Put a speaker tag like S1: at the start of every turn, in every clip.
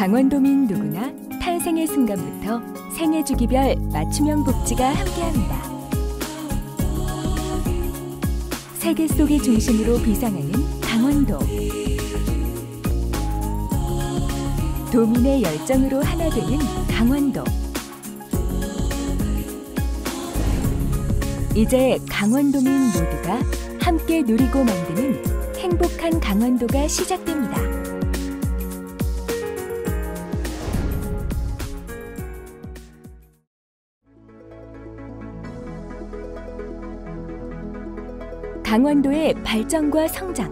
S1: 강원도민 누구나 탄생의 순간부터 생애 주기별 맞춤형 복지가 함께합니다. 세계 속의 중심으로 비상하는 강원도. 도민의 열정으로 하나 되는 강원도. 이제 강원도민 모두가 함께 누리고 만드는 행복한 강원도가 시작됩니다. 강원도의 발전과 성장.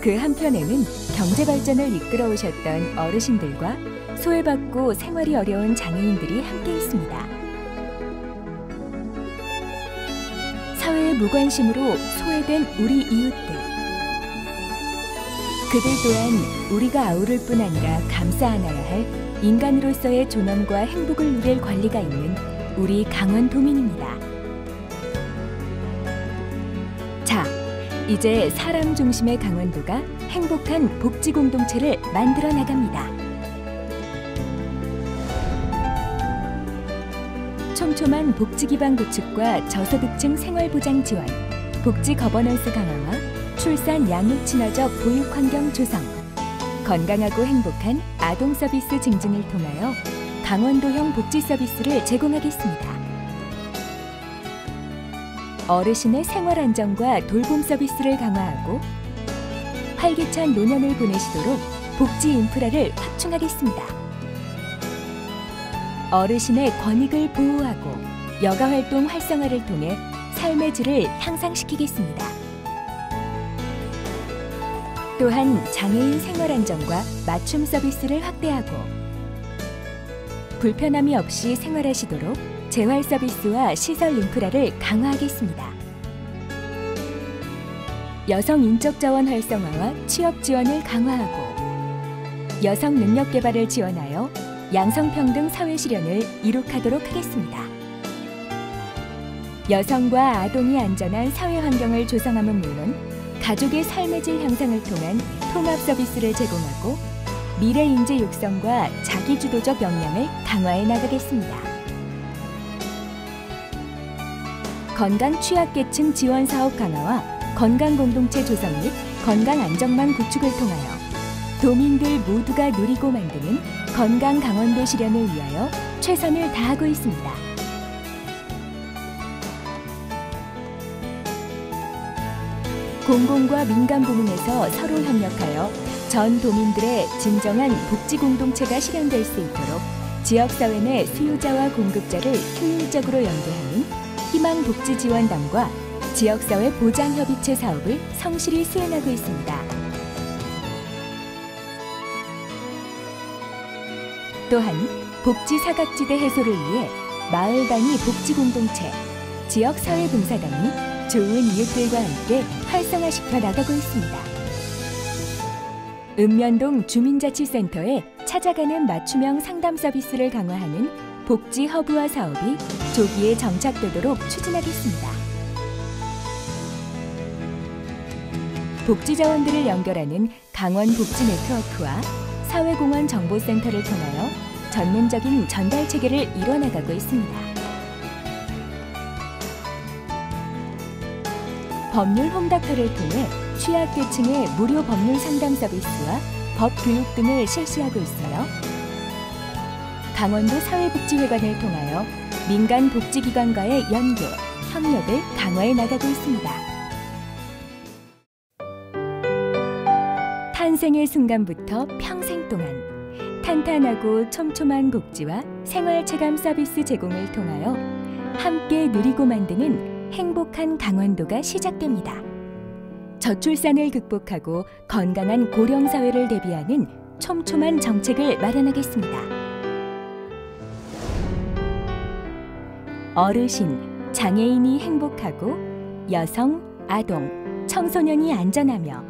S1: 그 한편에는 경제 발전을 이끌어 오셨던 어르신들과 소외받고 생활이 어려운 장애인들이 함께 있습니다. 사회의 무관심으로 소외된 우리 이웃들. 그들 또한 우리가 아우를 뿐 아니라 감싸 안아야 할 인간으로서의 존엄과 행복을 누릴 권리가 있는 우리 강원 도민입니다. 자, 이제 사람 중심의 강원도가 행복한 복지 공동체를 만들어 나갑니다. 촘촘한 복지 기반 구축과 저소득층 생활 보장 지원, 복지 거버넌스 강화와 출산 양육 친화적 보육 환경 조성, 건강하고 행복한 아동 서비스 증진을 통하여 강원도형 복지 서비스를 제공하겠습니다. 어르신의 생활 안정과 돌봄 서비스를 강화하고 활기찬 노년을 보내시도록 복지 인프라를 확충하겠습니다. 어르신의 권익을 보호하고 여가 활동 활성화를 통해 삶의 질을 향상시키겠습니다. 또한 장애인 생활 안정과 맞춤 서비스를 확대하고 불편함이 없이 생활하시도록 재활 서비스와 시설 인프라를 강화하겠습니다. 여성 인적 자원 활성화와 취업 지원을 강화하고 여성 능력 개발을 지원하여 양성평등 사회 실현을 이룩하도록 하겠습니다. 여성과 아동이 안전한 사회 환경을 조성함은 물론 가족의 삶의 질 향상을 통한 통합 서비스를 제공하고 미래 인재 육성과 자기주도적 역량을 강화해 나가겠습니다. 건강 취약계층 지원 사업 강화와 건강 공동체 조성 및 건강 안정망 구축을 통하여 도민들 모두가 누리고 만드는 건강 강원도 실현을 위하여 최선을 다하고 있습니다. 공공과 민간 부문에서 서로 협력하여 전 도민들의 진정한 복지 공동체가 실현될 수 있도록 지역사회 내 수요자와 공급자를 효율적으로 연계하는 희망복지지원단과 지역사회 보장협의체 사업을 성실히 수행하고 있습니다. 또한 복지 사각지대 해소를 위해 마을 단위 복지 공동체, 지역 사회 봉사단이 좋은 이웃들과 함께 활성화시켜 나가고 있습니다. 읍면동 주민자치센터에 찾아가는 맞춤형 상담 서비스를 강화하는 복지 허브화 사업이 조기에 정착되도록 추진하겠습니다. 복지 자원들을 연결하는 강원 복지 네트워크와 사회공헌 정보센터를 통하여 전문적인 전달 체계를 이뤄나가고 있습니다. 법률 홈닥터를 통해 취약계층의 무료 법률 상담 서비스와 법 교육 등을 실시하고 있어요. 강원도 사회복지회관을 통하여 민간 복지기관과의 연계, 협력을 강화해 나가고 있습니다. 탄생의 순간부터 평생 동안 탄탄하고 촘촘한 복지와 생활 체감 서비스 제공을 통하여 함께 누리고 만드는 행복한 강원도가 시작됩니다. 저출산을 극복하고 건강한 고령 사회를 대비하는 촘촘한 정책을 마련하겠습니다. 어르신, 장애인이 행복하고 여성, 아동, 청소년이 안전하며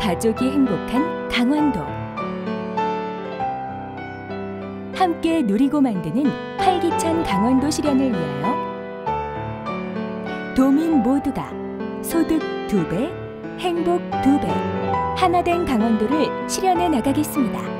S1: 가족이 행복한 강원도 함께 누리고 만드는 활기찬 강원도 실현을 위하여 도민 모두가 소득 두배 행복 두 배, 하나된 강원도를 실현해 나가겠습니다.